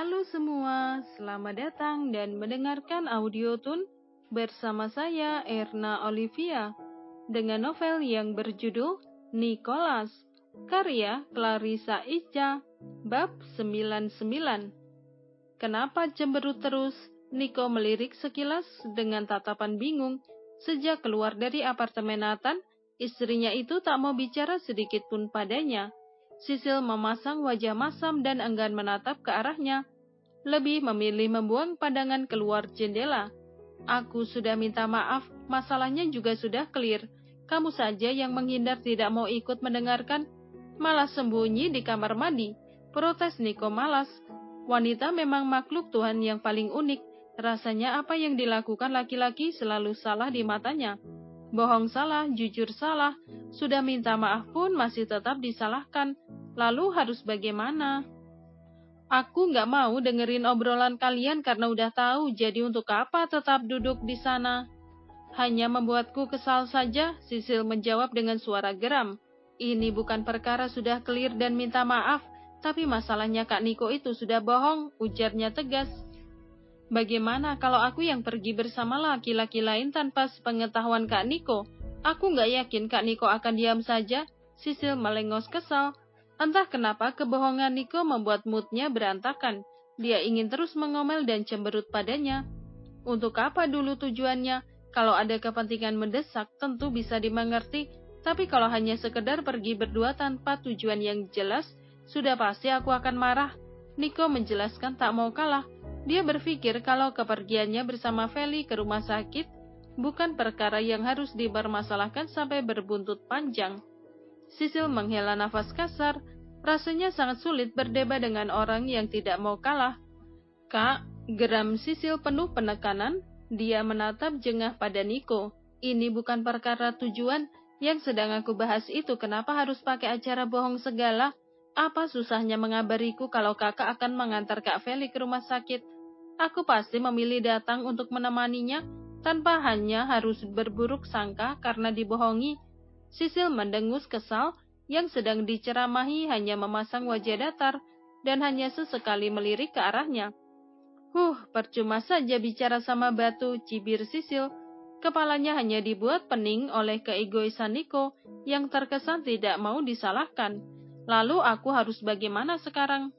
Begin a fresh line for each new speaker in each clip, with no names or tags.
Halo semua, selamat datang dan mendengarkan audio tun bersama saya Erna Olivia dengan novel yang berjudul Nicholas, karya Clarissa Ica, bab 99. Kenapa cemberut terus? Niko melirik sekilas dengan tatapan bingung. Sejak keluar dari apartemen Nathan, istrinya itu tak mau bicara sedikit pun padanya. Sisil memasang wajah masam dan enggan menatap ke arahnya. Lebih memilih membuang pandangan keluar jendela. Aku sudah minta maaf, masalahnya juga sudah clear. Kamu saja yang menghindar tidak mau ikut mendengarkan, malah sembunyi di kamar mandi. Protes Niko malas. Wanita memang makhluk Tuhan yang paling unik. Rasanya apa yang dilakukan laki-laki selalu salah di matanya. Bohong salah, jujur salah, sudah minta maaf pun masih tetap disalahkan. Lalu harus bagaimana? Aku nggak mau dengerin obrolan kalian karena udah tahu, jadi untuk apa tetap duduk di sana? Hanya membuatku kesal saja, Sisil menjawab dengan suara geram. Ini bukan perkara sudah clear dan minta maaf, tapi masalahnya Kak Niko itu sudah bohong, ujarnya tegas. Bagaimana kalau aku yang pergi bersama laki-laki lain tanpa sepengetahuan Kak Niko? Aku nggak yakin Kak Niko akan diam saja. Sisil melengos kesal. Entah kenapa kebohongan Niko membuat moodnya berantakan. Dia ingin terus mengomel dan cemberut padanya. Untuk apa dulu tujuannya? Kalau ada kepentingan mendesak, tentu bisa dimengerti. Tapi kalau hanya sekedar pergi berdua tanpa tujuan yang jelas, sudah pasti aku akan marah. Niko menjelaskan tak mau kalah dia berpikir kalau kepergiannya bersama Feli ke rumah sakit bukan perkara yang harus dipermasalahkan sampai berbuntut panjang. Sisil menghela nafas kasar, rasanya sangat sulit berdebat dengan orang yang tidak mau kalah. Kak, geram Sisil penuh penekanan, dia menatap jengah pada Niko. Ini bukan perkara tujuan yang sedang aku bahas itu, kenapa harus pakai acara bohong segala? Apa susahnya mengabariku kalau kakak akan mengantar Kak Feli ke rumah sakit? Aku pasti memilih datang untuk menemaninya tanpa hanya harus berburuk sangka karena dibohongi. Sisil mendengus kesal yang sedang diceramahi hanya memasang wajah datar dan hanya sesekali melirik ke arahnya. Huh, percuma saja bicara sama batu, cibir Sisil. Kepalanya hanya dibuat pening oleh keegoisan Niko yang terkesan tidak mau disalahkan. Lalu aku harus bagaimana sekarang?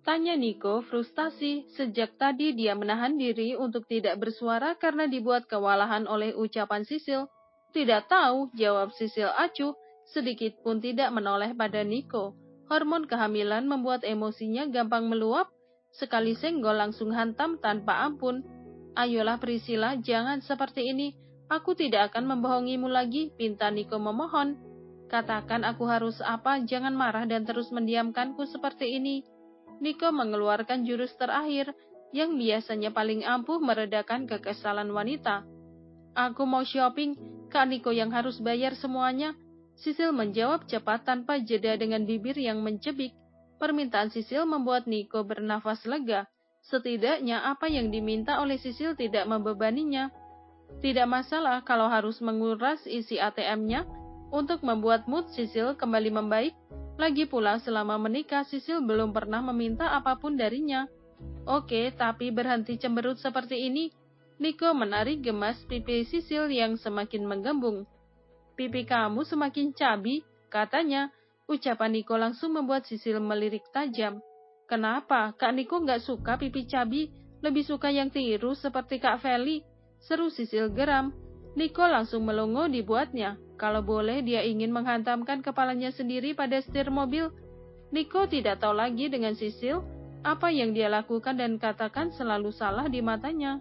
Tanya Niko frustasi. Sejak tadi dia menahan diri untuk tidak bersuara karena dibuat kewalahan oleh ucapan Sisil. Tidak tahu, jawab Sisil acuh, sedikit pun tidak menoleh pada Niko. Hormon kehamilan membuat emosinya gampang meluap. Sekali senggol langsung hantam tanpa ampun. Ayolah Priscilla, jangan seperti ini. Aku tidak akan membohongimu lagi, pinta Niko memohon. Katakan aku harus apa, jangan marah dan terus mendiamkanku seperti ini. Niko mengeluarkan jurus terakhir yang biasanya paling ampuh meredakan kekesalan wanita. Aku mau shopping, Kak Niko yang harus bayar semuanya. Sisil menjawab cepat tanpa jeda dengan bibir yang mencebik. Permintaan Sisil membuat Niko bernafas lega. Setidaknya apa yang diminta oleh Sisil tidak membebaninya. Tidak masalah kalau harus menguras isi ATM-nya, untuk membuat mood Sisil kembali membaik. Lagi pula selama menikah Sisil belum pernah meminta apa pun darinya. Oke, tapi berhenti cemberut seperti ini. Niko menarik gemas pipi Sisil yang semakin menggembung. Pipi kamu semakin cabi, katanya. Ucapan Niko langsung membuat Sisil melirik tajam. Kenapa? Kak Niko nggak suka pipi cabi, lebih suka yang tiru seperti Kak Feli. Seru Sisil geram. Niko langsung melongo dibuatnya. Kalau boleh, dia ingin menghantamkan kepalanya sendiri pada setir mobil. Niko tidak tahu lagi dengan Sisil apa yang dia lakukan dan katakan selalu salah di matanya.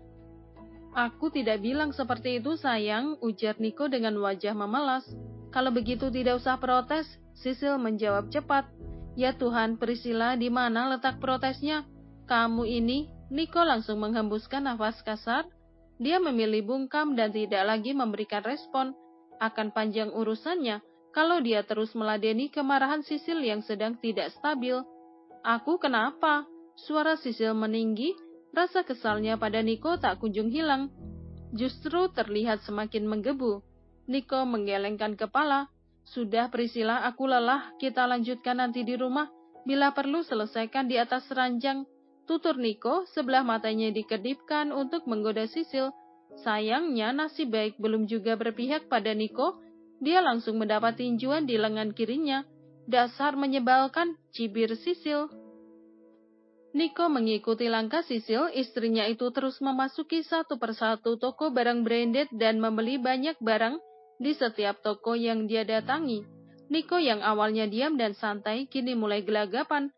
Aku tidak bilang seperti itu sayang, ujar Niko dengan wajah memelas. Kalau begitu tidak usah protes, Sisil menjawab cepat. Ya Tuhan, Priscilla, di mana letak protesnya? Kamu ini, Niko langsung menghembuskan nafas kasar. Dia memilih bungkam dan tidak lagi memberikan respon akan panjang urusannya kalau dia terus meladeni kemarahan Sisil yang sedang tidak stabil. Aku kenapa? Suara Sisil meninggi, rasa kesalnya pada Niko tak kunjung hilang. Justru terlihat semakin menggebu. Niko menggelengkan kepala. Sudah Priscilla, aku lelah, kita lanjutkan nanti di rumah. Bila perlu selesaikan di atas ranjang. Tutur Niko sebelah matanya dikedipkan untuk menggoda Sisil. Sayangnya nasib baik belum juga berpihak pada Niko. Dia langsung mendapat tinjuan di lengan kirinya. Dasar menyebalkan, cibir Sisil. Niko mengikuti langkah Sisil, istrinya itu terus memasuki satu persatu toko barang branded dan membeli banyak barang di setiap toko yang dia datangi. Niko yang awalnya diam dan santai kini mulai gelagapan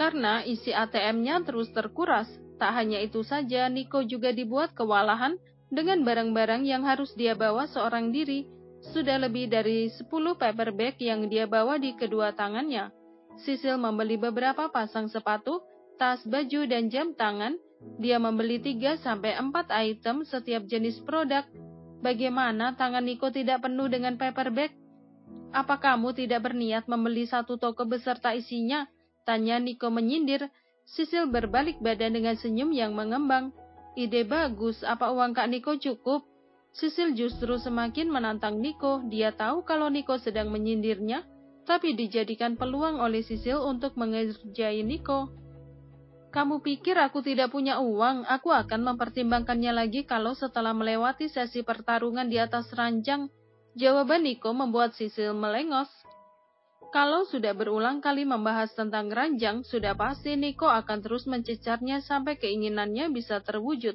karena isi ATM-nya terus terkuras. Tak hanya itu saja, Niko juga dibuat kewalahan dengan barang-barang yang harus dia bawa seorang diri. Sudah lebih dari 10 paper bag yang dia bawa di kedua tangannya. Sisil membeli beberapa pasang sepatu, tas, baju, dan jam tangan. Dia membeli 3 sampai 4 item setiap jenis produk. Bagaimana tangan Niko tidak penuh dengan paper bag? Apa kamu tidak berniat membeli satu toko beserta isinya? Tanya Niko menyindir. Sisil berbalik badan dengan senyum yang mengembang. Ide bagus, apa uang Kak Niko cukup? Sisil justru semakin menantang Niko. Dia tahu kalau Niko sedang menyindirnya, tapi dijadikan peluang oleh Sisil untuk mengerjai Niko. Kamu pikir aku tidak punya uang? Aku akan mempertimbangkannya lagi kalau setelah melewati sesi pertarungan di atas ranjang. Jawaban Niko membuat Sisil melengos. Kalau sudah berulang kali membahas tentang ranjang, sudah pasti Niko akan terus mencecarnya sampai keinginannya bisa terwujud.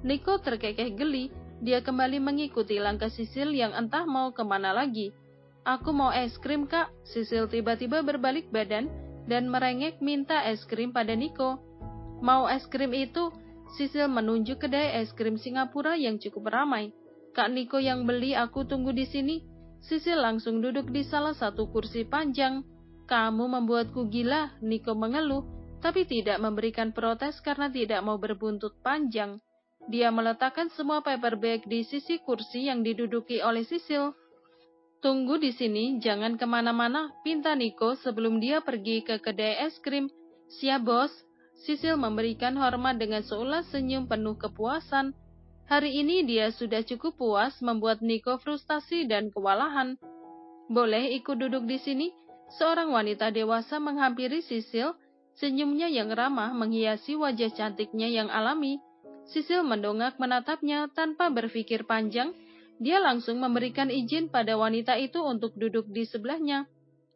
Niko terkekeh geli, dia kembali mengikuti langkah Sisil yang entah mau ke mana lagi. Aku mau es krim kak, Sisil tiba-tiba berbalik badan dan merengek minta es krim pada Niko. Mau es krim itu? Sisil menunjuk kedai es krim Singapura yang cukup ramai. Kak Niko yang beli aku tunggu di sini, Sisil langsung duduk di salah satu kursi panjang. Kamu membuatku gila, Niko mengeluh, tapi tidak memberikan protes karena tidak mau berbuntut panjang. Dia meletakkan semua paper bag di sisi kursi yang diduduki oleh Sisil. Tunggu di sini, jangan ke mana-mana, pinta Niko sebelum dia pergi ke kedai es krim. Siap bos, Sisil memberikan hormat dengan seulas senyum penuh kepuasan. Hari ini dia sudah cukup puas membuat Niko frustasi dan kewalahan. Boleh ikut duduk di sini? Seorang wanita dewasa menghampiri Sisil, senyumnya yang ramah menghiasi wajah cantiknya yang alami. Sisil mendongak menatapnya tanpa berpikir panjang. Dia langsung memberikan izin pada wanita itu untuk duduk di sebelahnya.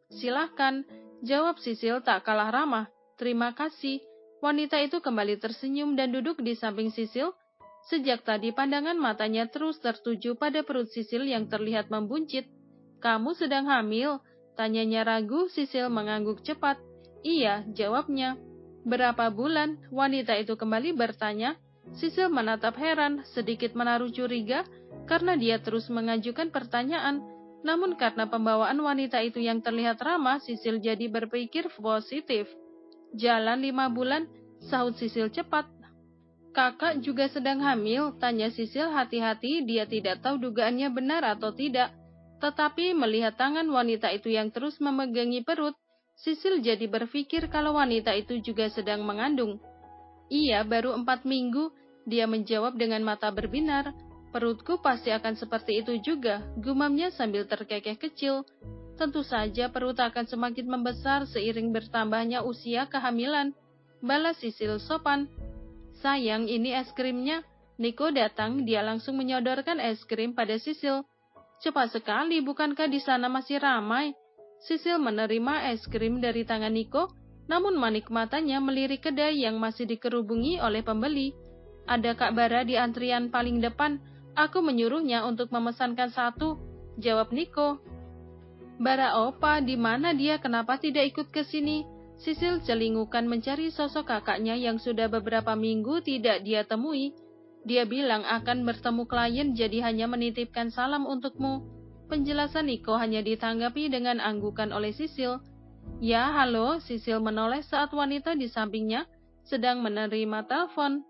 Silahkan, jawab Sisil tak kalah ramah. Terima kasih. Wanita itu kembali tersenyum dan duduk di samping Sisil Sejak tadi pandangan matanya terus tertuju pada perut Sisil yang terlihat membuncit. Kamu sedang hamil? Tanyanya ragu, Sisil mengangguk cepat. Iya, jawabnya. Berapa bulan? Wanita itu kembali bertanya. Sisil menatap heran, sedikit menaruh curiga, karena dia terus mengajukan pertanyaan. Namun karena pembawaan wanita itu yang terlihat ramah, Sisil jadi berpikir positif. Jalan lima bulan, sahut Sisil cepat. Kakak juga sedang hamil, tanya Sisil hati-hati dia tidak tahu dugaannya benar atau tidak. Tetapi melihat tangan wanita itu yang terus memegangi perut, Sisil jadi berpikir kalau wanita itu juga sedang mengandung. Iya, baru empat minggu, dia menjawab dengan mata berbinar. Perutku pasti akan seperti itu juga, gumamnya sambil terkekeh kecil. Tentu saja perut akan semakin membesar seiring bertambahnya usia kehamilan. Balas Sisil sopan. Sayang, ini es krimnya. Niko datang, dia langsung menyodorkan es krim pada Sisil. Cepat sekali, bukankah di sana masih ramai? Sisil menerima es krim dari tangan Niko, namun manik matanya melirik kedai yang masih dikerubungi oleh pembeli. Ada Kak Bara di antrian paling depan, aku menyuruhnya untuk memesankan satu, jawab Niko. Bara Opa, di mana dia? Kenapa tidak ikut ke sini? Sisil celingukan mencari sosok kakaknya yang sudah beberapa minggu tidak dia temui. Dia bilang akan bertemu klien jadi hanya menitipkan salam untukmu. Penjelasan Niko hanya ditanggapi dengan anggukan oleh Sisil. Ya, halo, Sisil menoleh saat wanita di sampingnya sedang menerima telepon.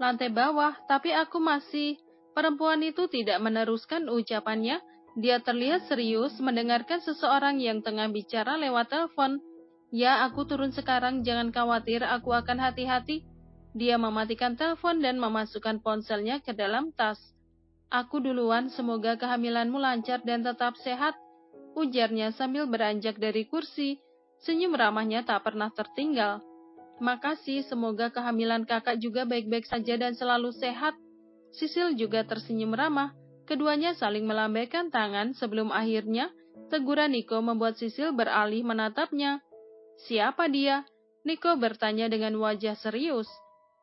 Lantai bawah, tapi aku masih... Perempuan itu tidak meneruskan ucapannya. Dia terlihat serius mendengarkan seseorang yang tengah bicara lewat telepon. Ya, aku turun sekarang, jangan khawatir, aku akan hati-hati. Dia mematikan telepon dan memasukkan ponselnya ke dalam tas. Aku duluan, semoga kehamilanmu lancar dan tetap sehat. Ujarnya sambil beranjak dari kursi. Senyum ramahnya tak pernah tertinggal. Makasih, semoga kehamilan kakak juga baik-baik saja dan selalu sehat. Sisil juga tersenyum ramah. Keduanya saling melambaikan tangan sebelum akhirnya teguran Niko membuat Sisil beralih menatapnya. Siapa dia? Niko bertanya dengan wajah serius.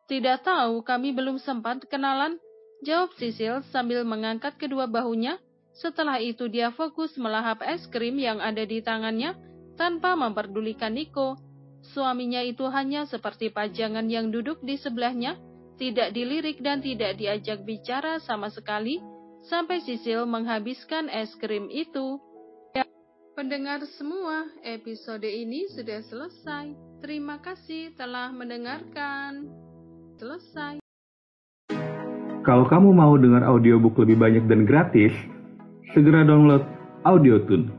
Tidak tahu, kami belum sempat kenalan. Jawab Sisil sambil mengangkat kedua bahunya. Setelah itu dia fokus melahap es krim yang ada di tangannya tanpa memperdulikan Niko. Suaminya itu hanya seperti pajangan yang duduk di sebelahnya, tidak dilirik dan tidak diajak bicara sama sekali, sampai Sisil menghabiskan es krim itu. Pendengar semua, episode ini sudah selesai. Terima kasih telah mendengarkan. Selesai.
Kalau kamu mau dengar audiobook lebih banyak dan gratis, segera download AudioTune